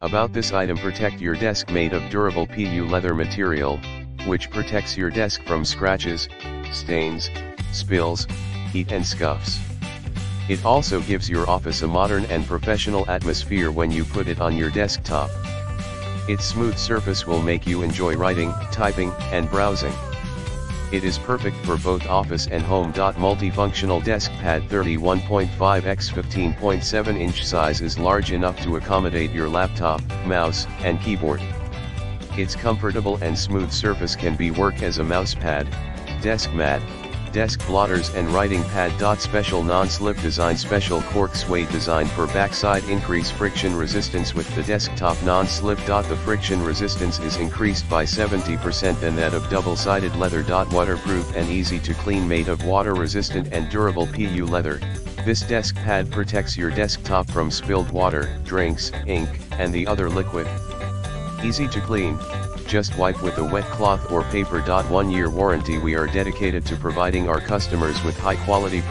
About this item protect your desk made of durable PU leather material, which protects your desk from scratches, stains, spills, heat and scuffs. It also gives your office a modern and professional atmosphere when you put it on your desktop. Its smooth surface will make you enjoy writing, typing, and browsing. It is perfect for both office and home. Multifunctional desk pad 31.5 x 15.7 inch size is large enough to accommodate your laptop, mouse, and keyboard. Its comfortable and smooth surface can be work as a mouse pad, desk mat, desk blotters and writing pad. Special non-slip design Special cork suede design for backside increase friction resistance with the desktop non-slip. The friction resistance is increased by 70% than that of double-sided leather. Waterproof and easy to clean made of water-resistant and durable PU leather. This desk pad protects your desktop from spilled water, drinks, ink, and the other liquid. Easy to clean, just wipe with a wet cloth or paper. One year warranty We are dedicated to providing our customers with high quality